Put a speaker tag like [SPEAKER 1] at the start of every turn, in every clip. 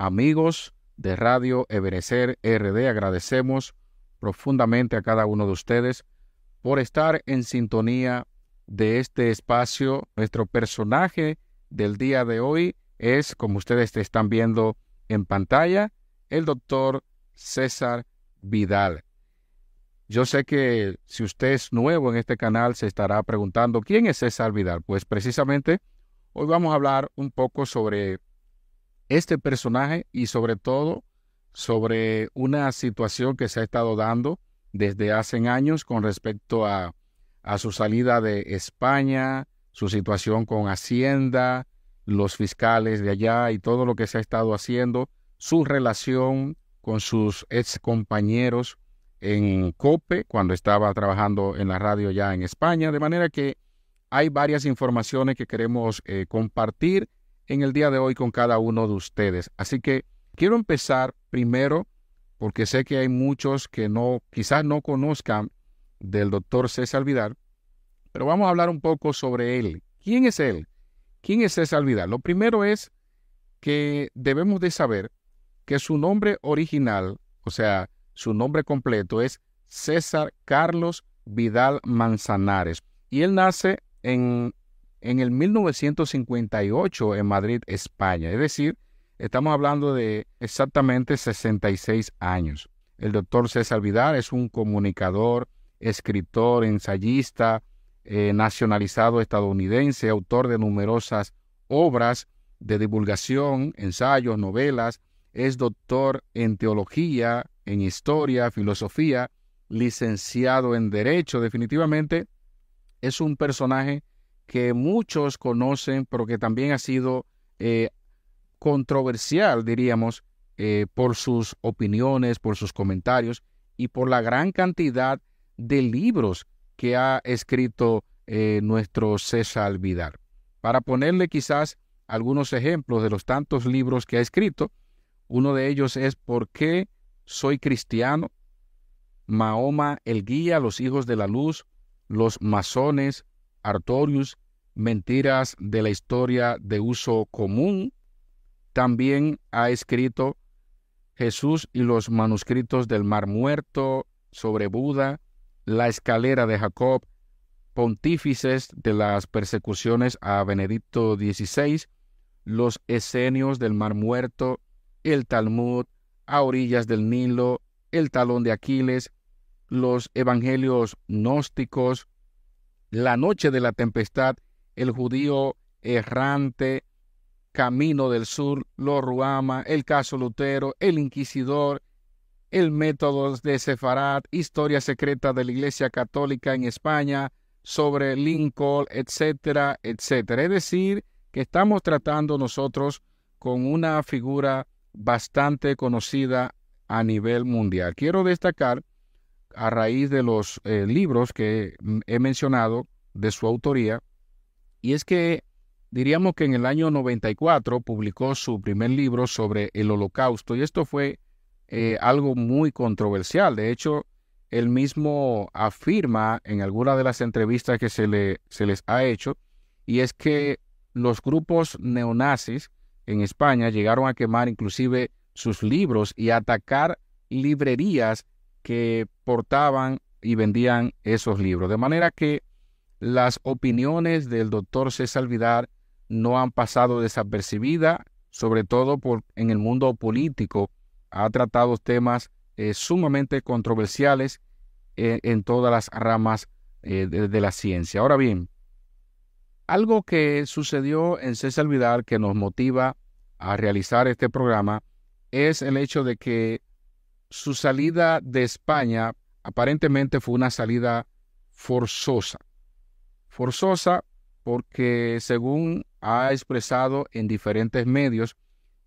[SPEAKER 1] amigos de Radio Ebenecer RD. Agradecemos profundamente a cada uno de ustedes por estar en sintonía de este espacio. Nuestro personaje del día de hoy es, como ustedes están viendo en pantalla, el doctor César Vidal. Yo sé que si usted es nuevo en este canal se estará preguntando quién es César Vidal. Pues precisamente hoy vamos a hablar un poco sobre este personaje y sobre todo sobre una situación que se ha estado dando desde hace años con respecto a, a su salida de España, su situación con Hacienda, los fiscales de allá y todo lo que se ha estado haciendo, su relación con sus ex compañeros en COPE cuando estaba trabajando en la radio ya en España, de manera que hay varias informaciones que queremos eh, compartir en el día de hoy con cada uno de ustedes. Así que quiero empezar primero porque sé que hay muchos que no, quizás no conozcan del doctor César Vidal, pero vamos a hablar un poco sobre él. ¿Quién es él? ¿Quién es César Vidal? Lo primero es que debemos de saber que su nombre original, o sea, su nombre completo es César Carlos Vidal Manzanares. Y él nace en en el 1958 en Madrid, España. Es decir, estamos hablando de exactamente 66 años. El doctor César Vidal es un comunicador, escritor, ensayista, eh, nacionalizado estadounidense, autor de numerosas obras de divulgación, ensayos, novelas. Es doctor en teología, en historia, filosofía, licenciado en derecho. Definitivamente es un personaje que muchos conocen, pero que también ha sido eh, controversial, diríamos, eh, por sus opiniones, por sus comentarios y por la gran cantidad de libros que ha escrito eh, nuestro César Vidal. Para ponerle quizás algunos ejemplos de los tantos libros que ha escrito, uno de ellos es ¿Por qué soy cristiano? Mahoma el guía, los hijos de la luz, los masones, Artorius, Mentiras de la historia de uso común. También ha escrito Jesús y los manuscritos del Mar Muerto sobre Buda, la escalera de Jacob, pontífices de las persecuciones a Benedicto XVI, los esenios del Mar Muerto, el Talmud, a orillas del Nilo, el talón de Aquiles, los evangelios gnósticos, la noche de la tempestad, el judío errante, Camino del Sur, lo Ruama, el caso Lutero, el Inquisidor, el método de Sefarad, historia secreta de la Iglesia Católica en España, sobre Lincoln, etcétera, etcétera. Es decir, que estamos tratando nosotros con una figura bastante conocida a nivel mundial. Quiero destacar, a raíz de los eh, libros que he mencionado de su autoría, y es que diríamos que en el año 94 publicó su primer libro sobre el holocausto y esto fue eh, algo muy controversial. De hecho, él mismo afirma en alguna de las entrevistas que se, le, se les ha hecho, y es que los grupos neonazis en España llegaron a quemar inclusive sus libros y atacar librerías que y vendían esos libros. De manera que las opiniones del doctor César Vidal no han pasado desapercibidas, sobre todo por, en el mundo político. Ha tratado temas eh, sumamente controversiales eh, en todas las ramas eh, de, de, la ciencia. Ahora bien, algo que sucedió en César Vidal que nos motiva a realizar este programa es el hecho de que su salida de España aparentemente fue una salida forzosa. Forzosa porque según ha expresado en diferentes medios,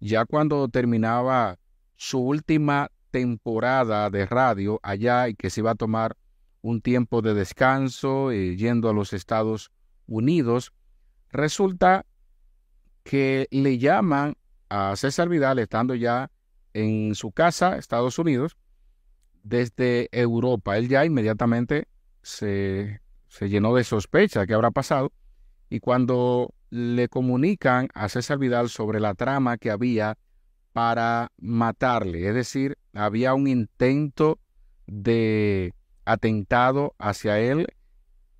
[SPEAKER 1] ya cuando terminaba su última temporada de radio allá y que se iba a tomar un tiempo de descanso y eh, yendo a los Estados Unidos, resulta que le llaman a César Vidal estando ya en su casa, Estados Unidos, desde Europa. Él ya inmediatamente se se llenó de sospecha qué habrá pasado y cuando le comunican a César Vidal sobre la trama que había para matarle, es decir, había un intento de atentado hacia él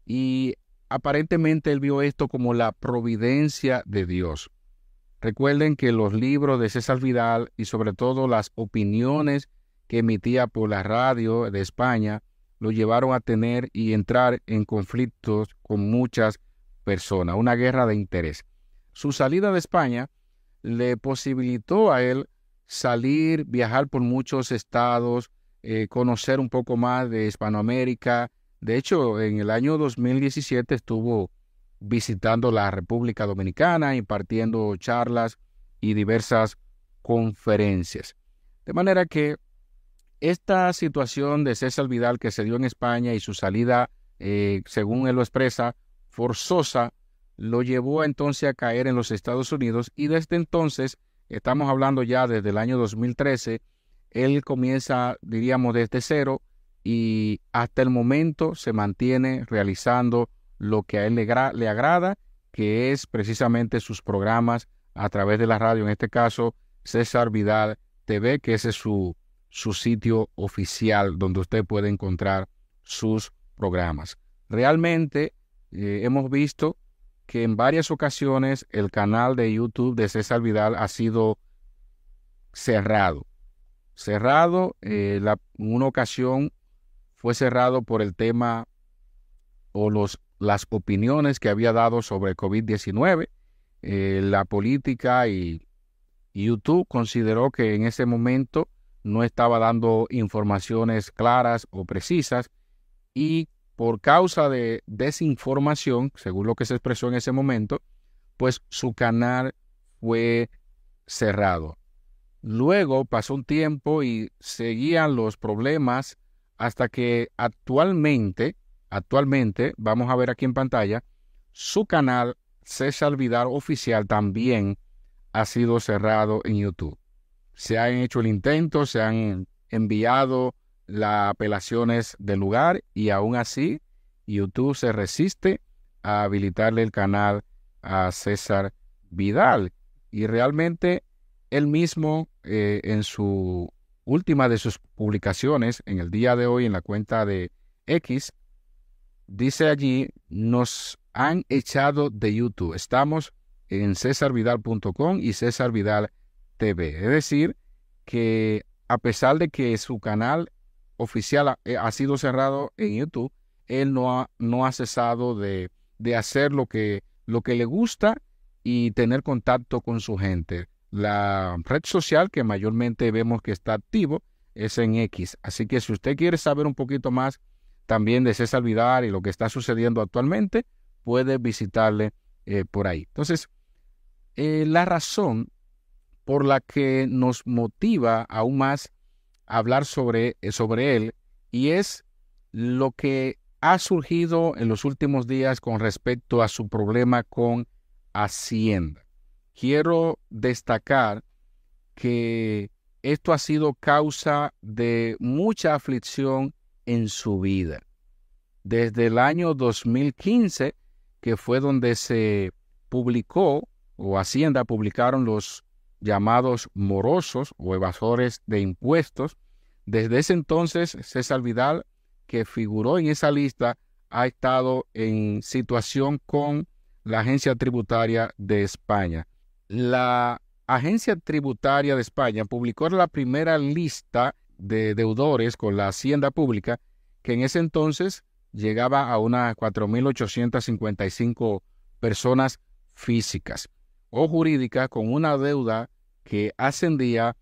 [SPEAKER 1] y aparentemente él vio esto como la providencia de Dios. Recuerden que los libros de César Vidal y sobre todo las opiniones que emitía por la radio de España lo llevaron a tener y entrar en conflictos con muchas personas, una guerra de interés. Su salida de España le posibilitó a él salir, viajar por muchos estados, eh, conocer un poco más de Hispanoamérica. De hecho, en el año 2017 estuvo visitando la República Dominicana, impartiendo charlas y diversas conferencias. De manera que esta situación de César Vidal que se dio en España y su salida, eh, según él lo expresa, forzosa, lo llevó entonces a caer en los Estados Unidos y desde entonces, estamos hablando ya desde el año 2013, él comienza, diríamos, desde cero y hasta el momento se mantiene realizando lo que a él le, le agrada, que es precisamente sus programas a través de la radio, en este caso César Vidal TV, que ese es su, su sitio oficial donde usted puede encontrar sus programas. Realmente eh, hemos visto que en varias ocasiones el canal de YouTube de César Vidal ha sido cerrado. Cerrado, eh, la, una ocasión fue cerrado por el tema o los, las opiniones que había dado sobre COVID-19. Eh, la política y YouTube consideró que en ese momento no estaba dando informaciones claras o precisas y por causa de desinformación, según lo que se expresó en ese momento, pues su canal fue cerrado. Luego pasó un tiempo y seguían los problemas hasta que actualmente, actualmente, vamos a ver aquí en pantalla, su canal César Vidal Oficial también ha sido cerrado en YouTube se han hecho el intento, se han enviado las apelaciones del lugar y aún así YouTube se resiste a habilitarle el canal a César Vidal. Y realmente él mismo eh, en su última de sus publicaciones, en el día de hoy en la cuenta de X, dice allí, nos han echado de YouTube. Estamos en cesarvidal.com y César Vidal es decir, que a pesar de que su canal oficial eh, ha, sido cerrado en YouTube, él no ha, no ha cesado de, de hacer lo que, lo que le gusta y tener contacto con su gente. La red social que mayormente vemos que está activo es en X. Así que si usted quiere saber un poquito más también de César Vidal y lo que está sucediendo actualmente, puede visitarle eh, por ahí. Entonces, eh, la razón por la que nos motiva aún más hablar sobre, eh, sobre él y es lo que ha surgido en los últimos días con respecto a su problema con Hacienda. Quiero destacar que esto ha sido causa de mucha aflicción en su vida. Desde el año 2015, que fue donde se publicó, o Hacienda publicaron los llamados morosos o evasores de impuestos. Desde ese entonces, César Vidal, que figuró en esa lista, ha estado en situación con la Agencia Tributaria de España. La Agencia Tributaria de España publicó la primera lista de deudores con la Hacienda Pública, que en ese entonces llegaba a unas 4.855 personas físicas o jurídicas con una deuda que ascendía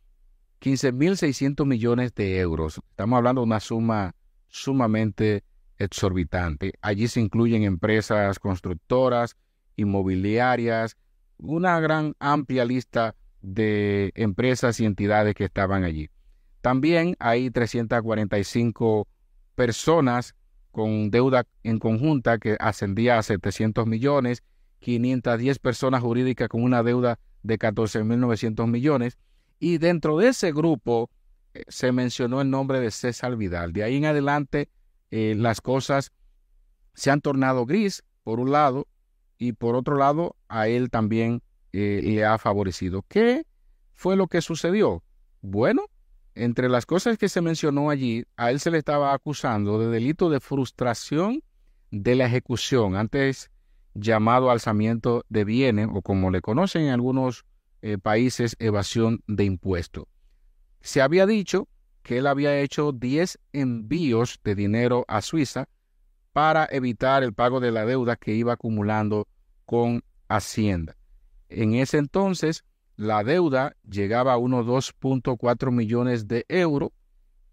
[SPEAKER 1] 15.600 millones de euros. Estamos hablando de una suma sumamente exorbitante. Allí se incluyen empresas constructoras, inmobiliarias, una gran amplia lista de empresas y entidades que estaban allí. También hay 345 personas con deuda en conjunta que ascendía a 700 millones, 510 personas jurídicas con una deuda de 14.900 millones. Y dentro de ese grupo eh, se mencionó el nombre de César Vidal. De ahí en adelante eh, las cosas se han tornado gris, por un lado, y por otro lado a él también eh, le ha favorecido. ¿Qué fue lo que sucedió? Bueno, entre las cosas que se mencionó allí, a él se le estaba acusando de delito de frustración de la ejecución, antes llamado alzamiento de bienes o como le conocen en algunos eh, países, evasión de impuestos. Se había dicho que él había hecho 10 envíos de dinero a Suiza para evitar el pago de la deuda que iba acumulando con Hacienda. En ese entonces, la deuda llegaba a unos 2.4 millones de euros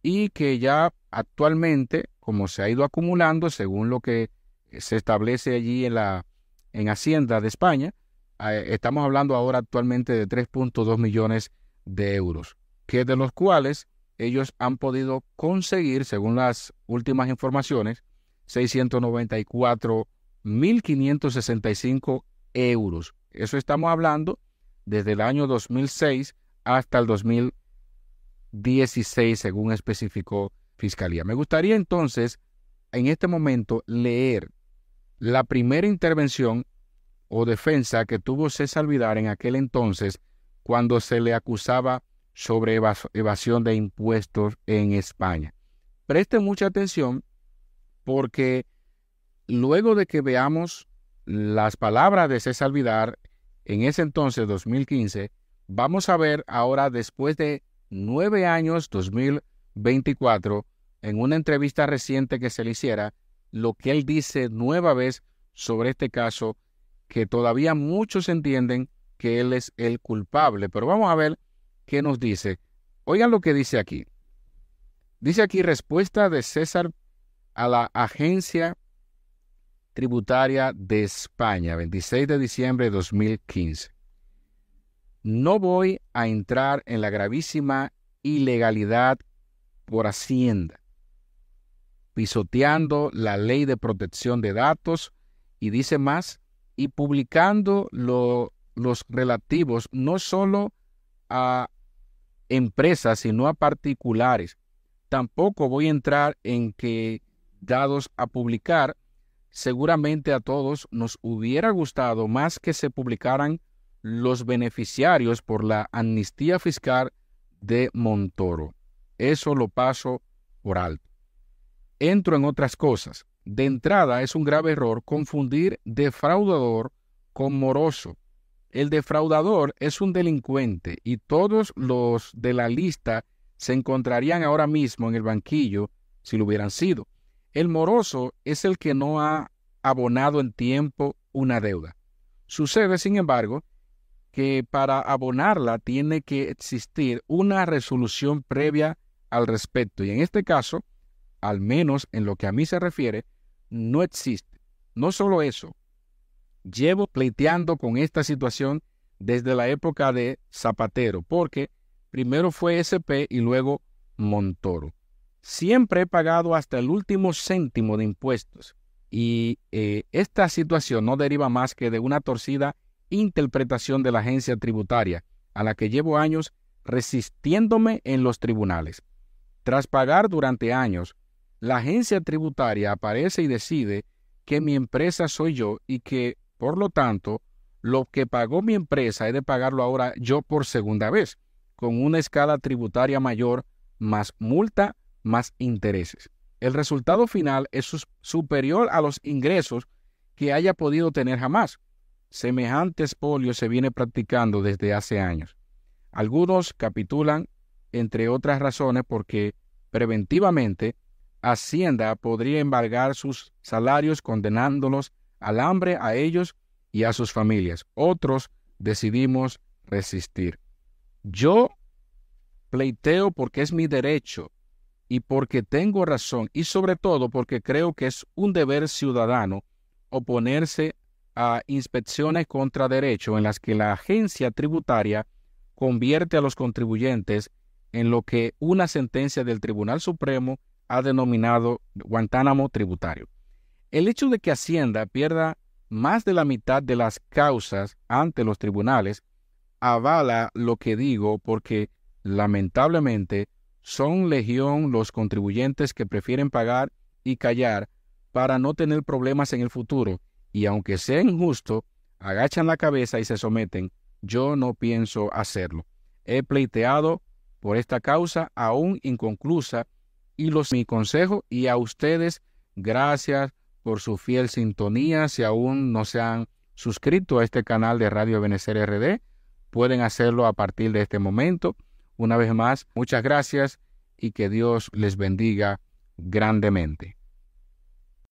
[SPEAKER 1] y que ya actualmente, como se ha ido acumulando, según lo que se establece allí en la en Hacienda de España, estamos hablando ahora actualmente de 3.2 millones de euros, que de los cuales ellos han podido conseguir, según las últimas informaciones, 694.565 euros. Eso estamos hablando desde el año 2006 hasta el 2016, según especificó Fiscalía. Me gustaría entonces, en este momento, leer la primera intervención o defensa que tuvo César Vidal en aquel entonces cuando se le acusaba sobre evasión de impuestos en España. Preste mucha atención porque luego de que veamos las palabras de César Vidal en ese entonces, 2015, vamos a ver ahora, después de nueve años, 2024, en una entrevista reciente que se le hiciera, lo que él dice nueva vez sobre este caso, que todavía muchos entienden que él es el culpable. Pero vamos a ver qué nos dice. Oigan lo que dice aquí. Dice aquí respuesta de César a la agencia tributaria de España, 26 de diciembre de 2015. No voy a entrar en la gravísima ilegalidad por Hacienda, pisoteando la ley de protección de datos y dice más, y publicando los relativos no solo a empresas, sino a particulares. Tampoco voy a entrar en que, dados a publicar, seguramente a todos nos hubiera gustado más que se publicaran los beneficiarios por la amnistía fiscal de Montoro. Eso lo paso por alto. Entro en otras cosas. De entrada es un grave error confundir defraudador con moroso. El defraudador es un delincuente y todos los de la lista se encontrarían ahora mismo en el banquillo si lo hubieran sido. El moroso es el que no ha abonado en tiempo una deuda. Sucede, sin embargo, que para abonarla tiene que existir una resolución previa al respecto y en este caso, al menos en lo que a mí se refiere, no existe. No solo eso, llevo pleiteando con esta situación desde la época de Zapatero, porque primero fue SP y luego Montoro. Siempre he pagado hasta el último céntimo de impuestos y eh, esta situación no deriva más que de una torcida interpretación de la agencia tributaria, a la que llevo años resistiéndome en los tribunales. Tras pagar durante años, la agencia tributaria aparece y decide que mi empresa soy yo y que, por lo tanto, lo que pagó mi empresa he de pagarlo ahora yo por segunda vez, con una escala tributaria mayor, más multa más intereses. El resultado final es superior a los ingresos que haya podido tener jamás. Semejante espolio se viene practicando desde hace años. Algunos capitulan, entre otras razones, porque preventivamente Hacienda podría embargar sus salarios condenándolos al hambre a ellos y a sus familias. Otros decidimos resistir. Yo pleiteo porque es mi derecho y porque tengo razón y sobre todo porque creo que es un deber ciudadano oponerse a inspecciones contra derecho en las que la agencia tributaria convierte a los contribuyentes en lo que una sentencia del Tribunal Supremo ha denominado Guantánamo tributario. El hecho de que Hacienda pierda más de la mitad de las causas ante los tribunales avala lo que digo porque lamentablemente son legión los contribuyentes que prefieren pagar y callar para no tener problemas en el futuro, y aunque sea injusto, agachan la cabeza y se someten, yo no pienso hacerlo. he pleiteado por esta causa aún inconclusa y los mi consejo y a ustedes gracias por su fiel sintonía. Si aún no se han suscrito a este canal de Radio Benecer RD, pueden hacerlo a partir de este momento. Una vez más, muchas gracias y que Dios les bendiga grandemente.